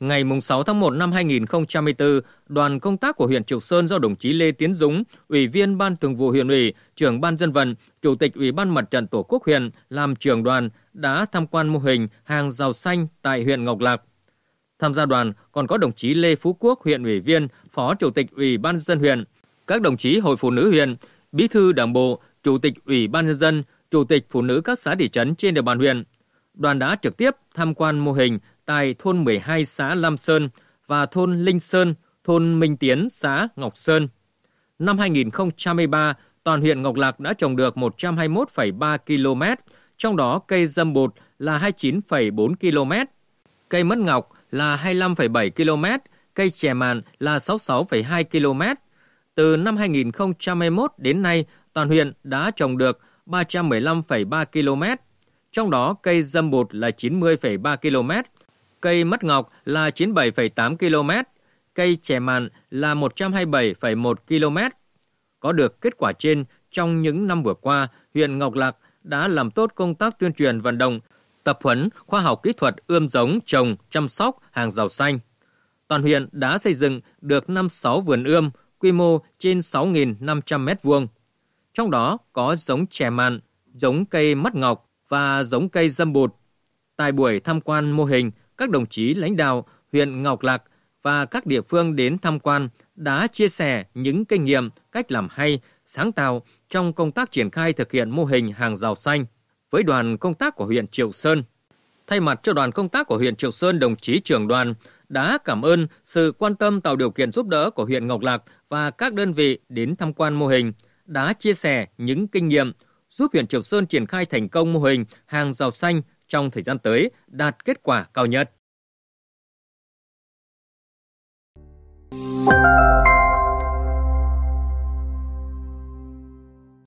Ngày 6 tháng 1 năm 2024, đoàn công tác của huyện Triệu Sơn do đồng chí Lê Tiến Dũng, Ủy viên Ban Thường vụ huyện ủy, trưởng Ban dân vận, Chủ tịch Ủy ban Mặt trận Tổ quốc huyện làm trưởng đoàn đã tham quan mô hình hàng rào xanh tại huyện Ngọc Lạc. Tham gia đoàn còn có đồng chí Lê Phú Quốc, huyện ủy viên, Phó Chủ tịch Ủy ban dân huyện, các đồng chí Hội Phụ nữ huyện, Bí thư Đảng bộ, Chủ tịch Ủy ban nhân dân, Chủ tịch Phụ nữ các xã thị trấn trên địa bàn huyện. Đoàn đã trực tiếp tham quan mô hình tại thôn 12 xã Lam Sơn và thôn Linh Sơn, thôn Minh Tiến, xã Ngọc Sơn. Năm 2023, toàn huyện Ngọc Lạc đã trồng được 121,3 km, trong đó cây dâm bột là 29,4 km, cây mất ngọc là 25,7 km, cây chè màn là 66,2 km. Từ năm 2021 đến nay, toàn huyện đã trồng được 315,3 km, trong đó cây dâm bụt là 90,3 km, cây mất ngọc là 97,8 km, cây chè màn là 127,1 km. Có được kết quả trên trong những năm vừa qua, huyện Ngọc Lạc đã làm tốt công tác tuyên truyền vận động, tập huấn khoa học kỹ thuật ươm giống, trồng, chăm sóc hàng rào xanh. Toàn huyện đã xây dựng được 56 vườn ươm, quy mô trên 6.500 m2. Trong đó có giống chè mạn, giống cây mắt ngọc và giống cây dâm bụt. Tại buổi tham quan mô hình, các đồng chí lãnh đạo huyện Ngọc Lạc và các địa phương đến tham quan đã chia sẻ những kinh nghiệm, cách làm hay, sáng tạo trong công tác triển khai thực hiện mô hình hàng rào xanh với đoàn công tác của huyện Triệu Sơn. Thay mặt cho đoàn công tác của huyện Triệu Sơn, đồng chí trưởng đoàn đã cảm ơn sự quan tâm tạo điều kiện giúp đỡ của huyện Ngọc Lạc và các đơn vị đến tham quan mô hình, đã chia sẻ những kinh nghiệm giúp huyện Triệu Sơn triển khai thành công mô hình hàng rào xanh trong thời gian tới đạt kết quả cao nhất.